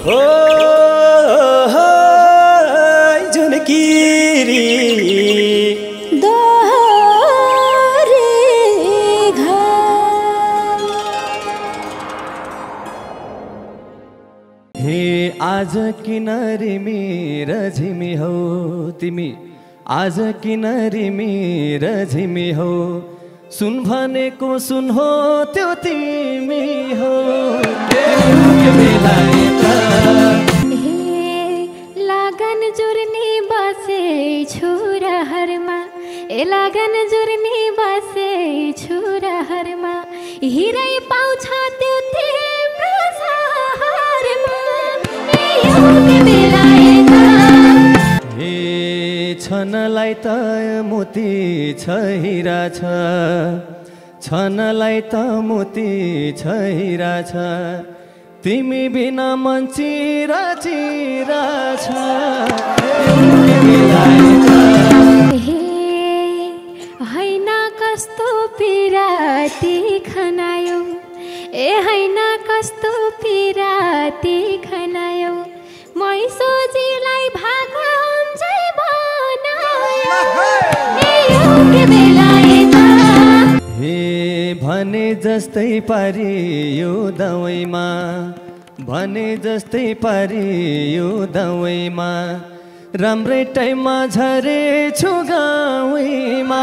हो हे आज किन रिमी र झिमी हौ तिमी। आज किन रिमी र झिमी हौ। सुन भनेको सुन हो त्यो तिमी हे। लागन जुर्नी बसे छुरहरमा ए जुर्नी बसे हिरै पाउँछ त्यो छनलाई त मोती छ हिरा छ। छनलाई त मोती छ हिरा छ। तिमी बिना मन चिरा चिरा छ। जस्तै पारियो दवैमा भने जस्तै पारियो दवैमा राम्रै टाइममा झरेछु गाउँमा।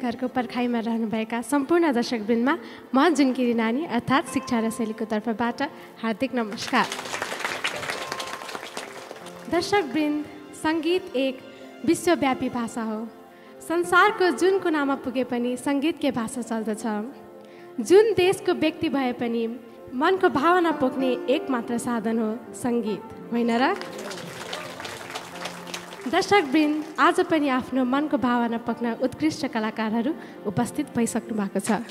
घरको पर्खाइमा रहनुभएका सम्पूर्ण दर्शकवृन्दमा म जुनकिरी नानी अर्थात् शिक्षा र शैलीको तर्फबाट हार्दिक नमस्कार। दर्शकवृन्द सङ्गीत एक विश्वव्यापी भाषा हो। संसारको जुन कुनामा पुगे पनि सङ्गीतकै भाषा चल्दछ। जुन देशको व्यक्ति भए पनि मनको भावना पोख्ने एक मात्र साधन हो सङ्गीत होइन र? दर्शकवृन्द आज पनि आफ्नो मनको भावना पोख्न उत्कृष्ट कलाकारहरू उपस्थित भइसक्नु भएको छ।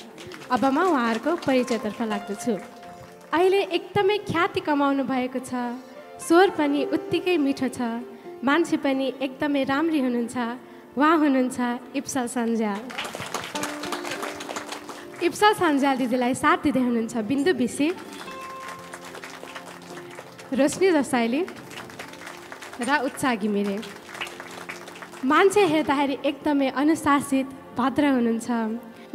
अब म उहाँहरूको परिचयतर्फ लाग्दछु। अहिले एकदमै ख्याति कमाउनु भएको छ। स्वर पनि उत्तिकै मिठो छ। मान्छे पनि एकदमै राम्री हुनुहुन्छ। उहाँ हुनुहुन्छ इप्सल सन्ज्याल। इप्सल सन्ज्याल दिदीलाई साथ दिँदै हुनुहुन्छ बिन्दु बिसी। रोशनी रसाइली र उत्साह घिमिरे। मान्छे हेर्दाखेरि एकदमै अनुशासित भद्र हुनुहुन्छ।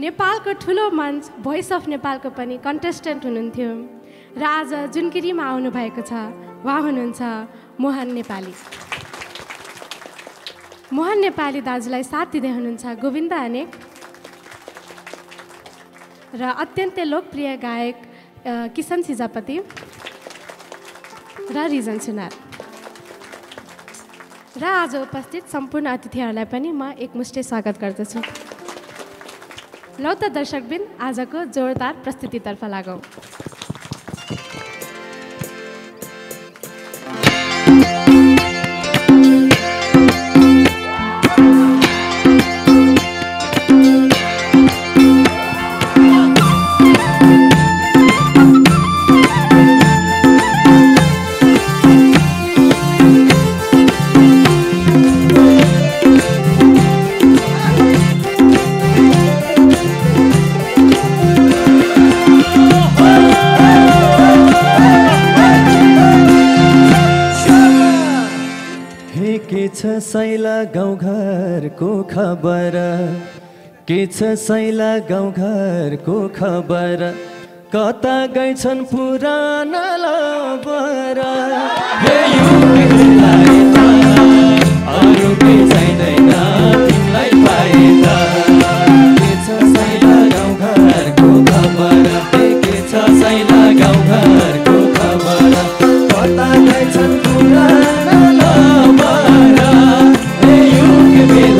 नेपालको ठुलो मञ्च भोइस अफ नेपालको पनि कन्टेस्टेन्ट हुनुहुन्थ्यो। र आज जुनकिरीमा आउनुभएको छ उहाँ हुनुहुन्छ मोहन नेपाली। मोहन नेपाली दाजुलाई साथ दिँदै हुनुहुन्छ गोविन्द अनेक। र अत्यन्तै लोकप्रिय गायक किसन सिजापति। र रिजन सुनार। र आज उपस्थित सम्पूर्ण अतिथिहरूलाई पनि म एकमुष्टै स्वागत गर्दछु। लौ त दर्शकबिन आजको जोरदार प्रस्तुतितर्फ लागौँ। सैला गाउँघरको खबर। के छ सैला गाउँघरको खबर? कता गएछन् पुराना लबर? अरू केही चाहिँदैन तिमीलाई पाए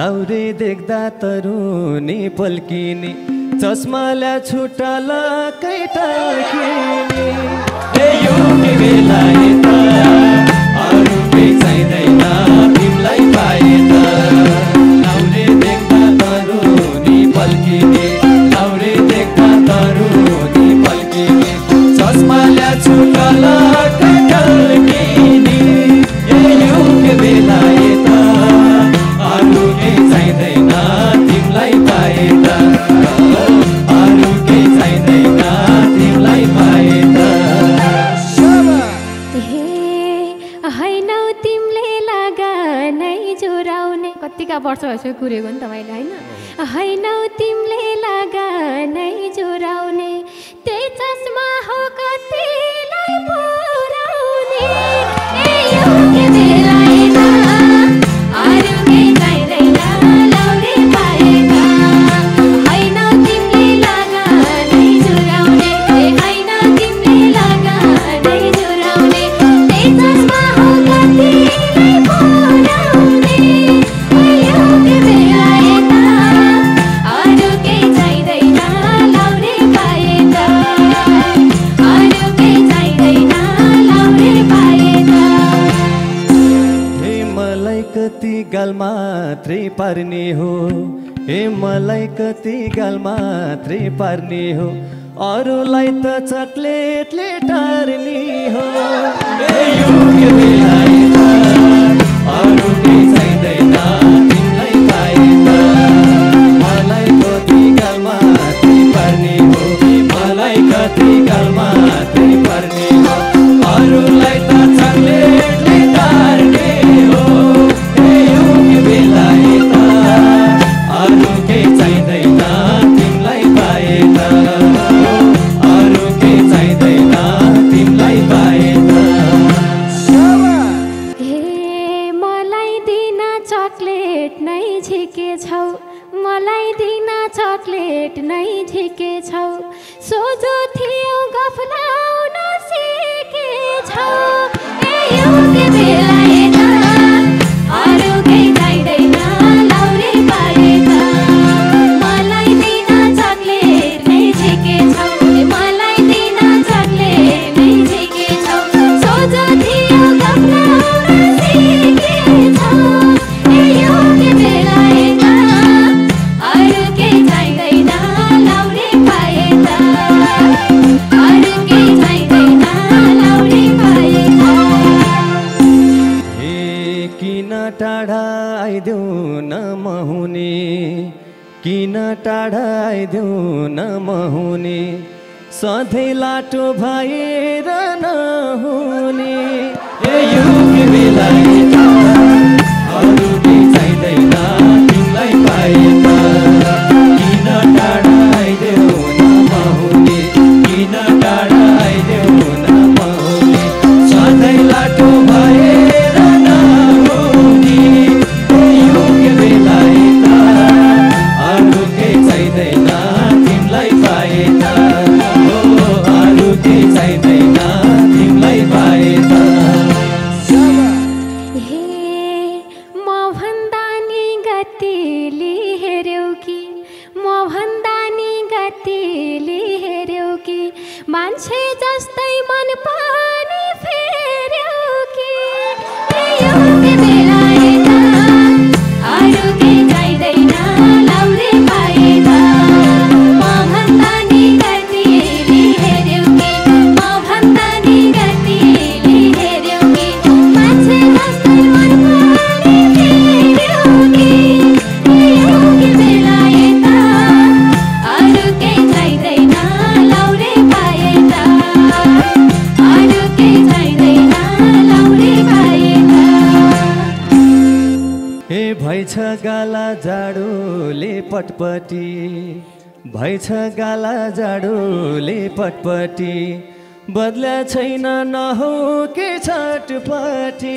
लाउरे देख्दा तरुनी पल्किने चस्माला छुट्टाला कैटा ए यो के बेला यता? अरु गल मात्रै पार्ने हो ए मलाई कति गालमात्रै पार्ने हो अरूलाई त चक्लेटले टार्ने हो। ए यो अरू नै चाहिँदैन छ गाला जाडोले पटपटी। बदला छैन नहो के छटपटी।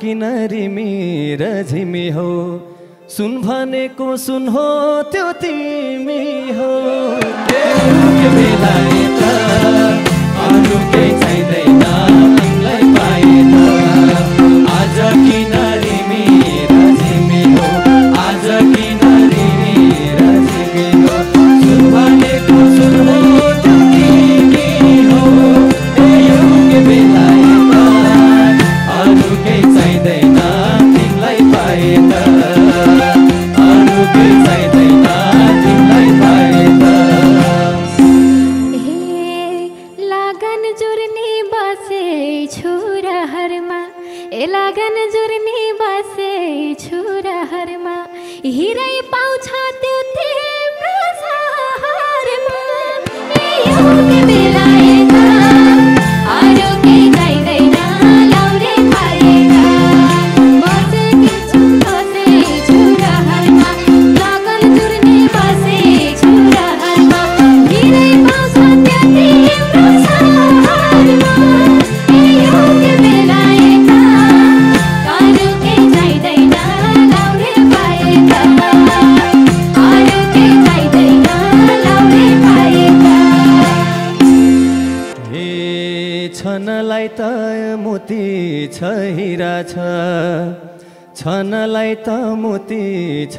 किनारी मेर झिमी हो सुन भनेको सुन हो त्यो तिमी हो।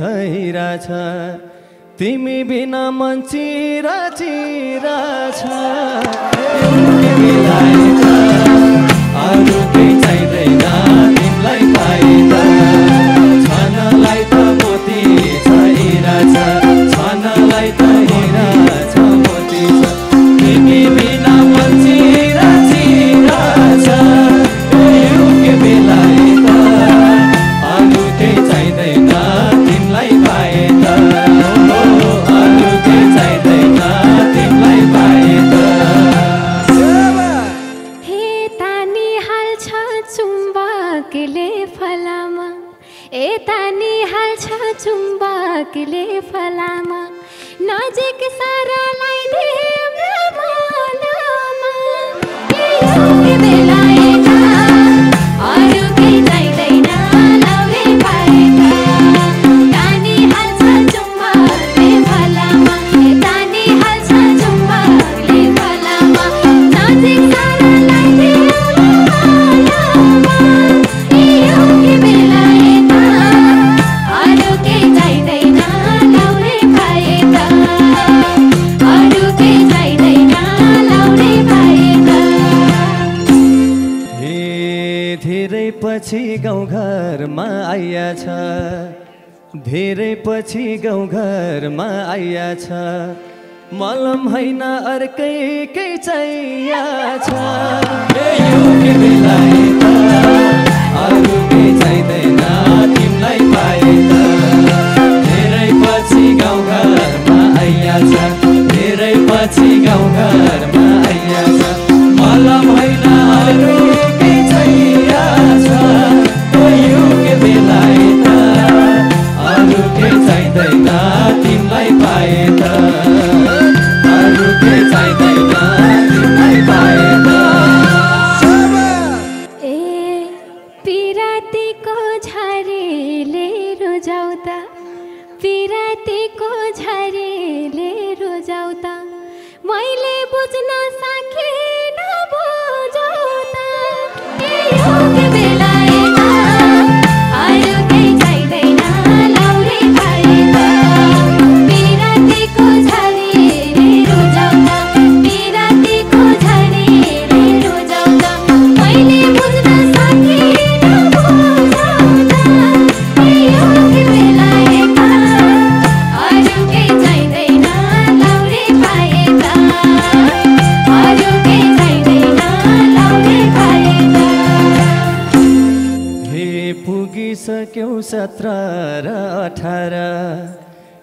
छैराछ। तिमी बिना मन चिरा चिरा छ अरू केही चाहिँदैन। तिमीलाई धेरै पछि गाउँघरमा आइया छ मलम होइन अर्कै के चाहिया छ अरू के धेरै पछि आइया छ धेरै पछि गाउँघरमा आइया छ मलम होइन अरू त झरेले रोजाउँदा मैले बुझ्न सकेँ।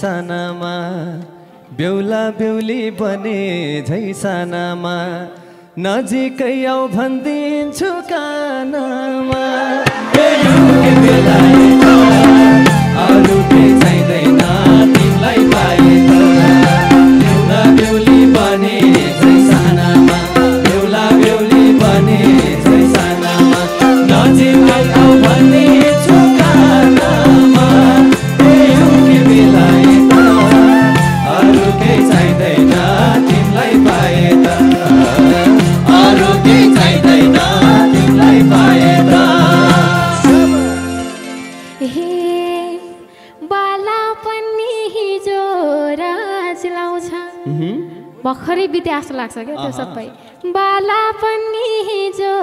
सानामा बेहुला बेहुली बने झै सानामा नजिकै आउ भनिदिन्छु कानामा। अरू के तिमीलाई पाए भर्खरै बिते जस्तो लाग्छ क्या त्यो सबै। बाला पनि जो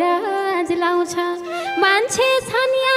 राज लाउँछ। मान्छे छन् या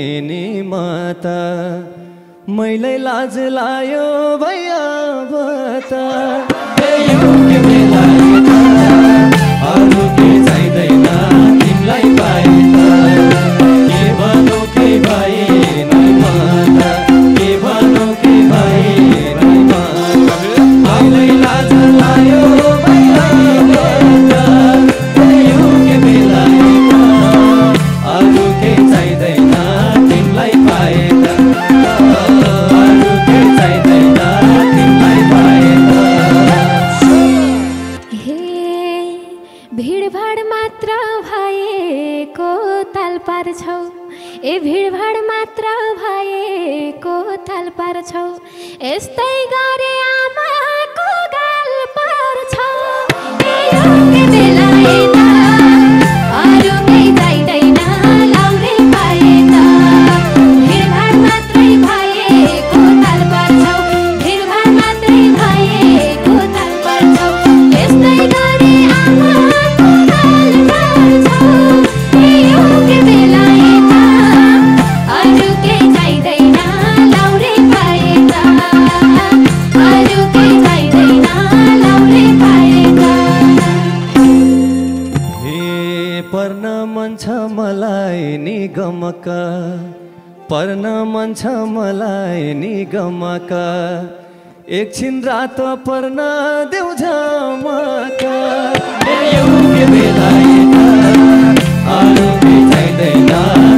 दिने माता मैले लाज लायो भैया त చేస్తాయిగా. झमाका एकछिन रात पर्न देऊ झमाका। बेला आरोपी चाहिँदैन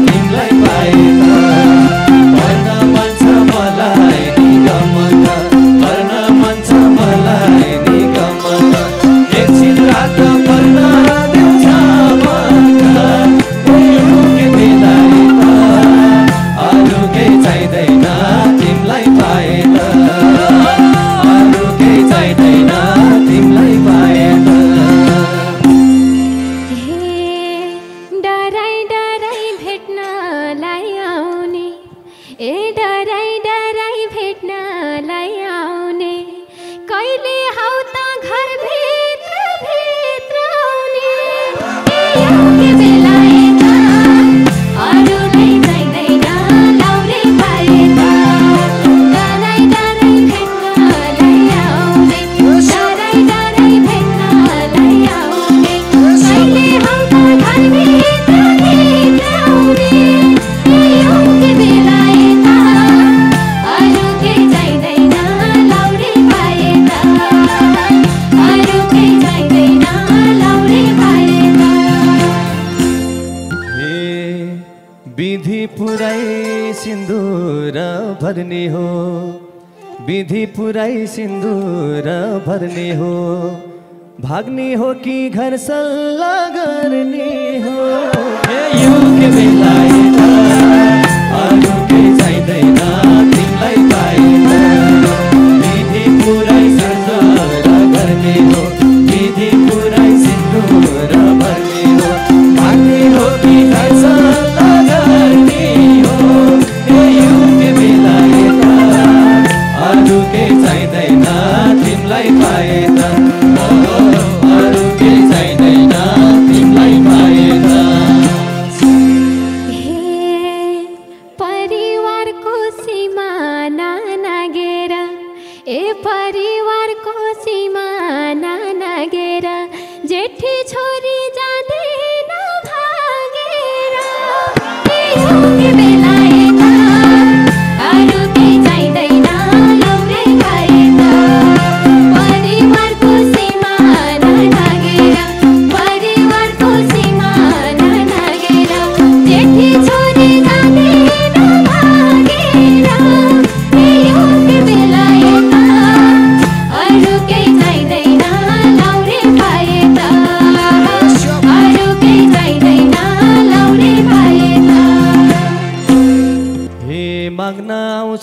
এটাই भरने हो, विधि पुराई सिंदूर भरने हो, भागने हो कि घर सल्ला करने हो। युग मिलाए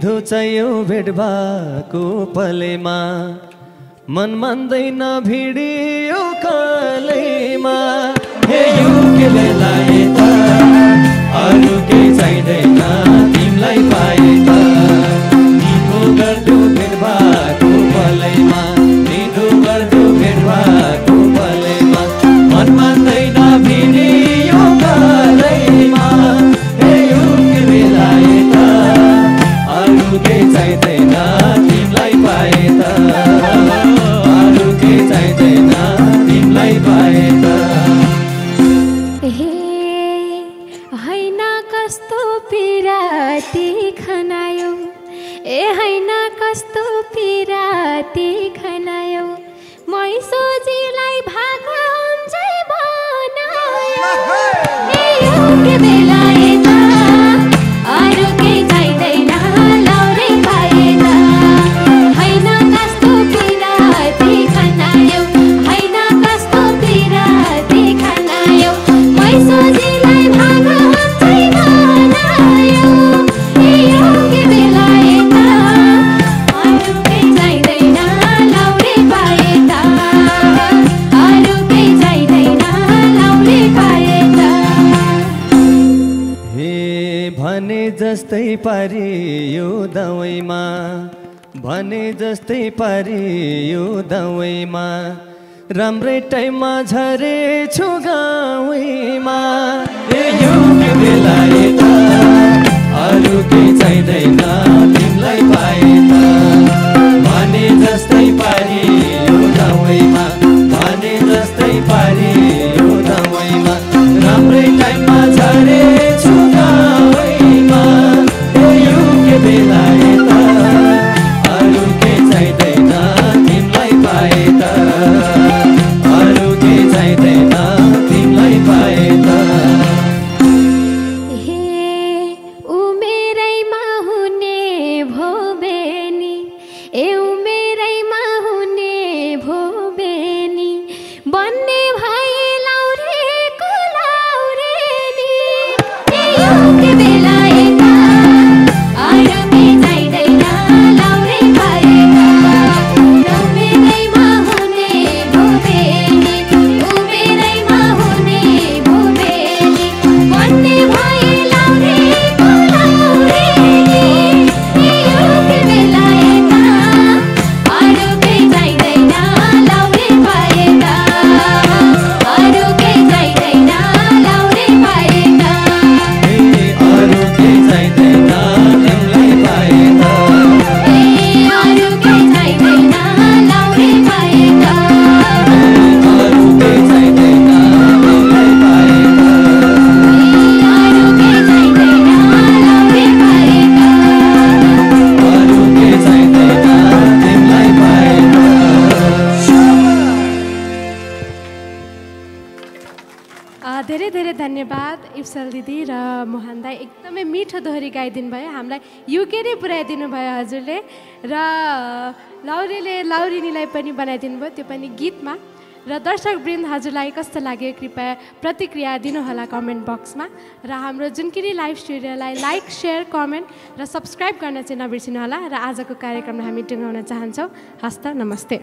लिधो चाहिँ भेट भएको पलेमा। मन मान्दैन भिडियो कालैमा। हे युगले लाए त अरू केही चाहिँदैन तिमीलाई पाए जस्तै पारी यो दवैमा भने जस्तै पारी यो दवैमा राम्रै टाइममा झरेछु गाउँमा। ए यो के बेला यता अरू केही चाहिँदैन तिमीलाई पाए त। भने जस्तै पारी दवैमा भने जस्तै पारी दवैमा राम्रै टाइममा झरेछु धेरै धेरै धन्यवाद इप्सल दिदी र मोहन दाई। एकदमै मिठो दोहोरी गाइदिनु भयो हामीलाई युके नै पुऱ्याइदिनु भयो हजुरले। र लाउरीले लाउरिनीलाई पनि बनाइदिनु भयो त्यो पनि गीतमा। र दर्शकवृन्द हजुरलाई कस्तो लाग्यो कृपया प्रतिक्रिया दिनुहोला कमेन्ट बक्समा। र हाम्रो जुनकिरी लाइभ स्टुडियोलाई लाइक सेयर कमेन्ट र सब्सक्राइब गर्न चाहिँ नबिर्सिनुहोला। र आजको कार्यक्रमलाई हामी टुङ्गाउन चाहन्छौँ। हस्त नमस्ते।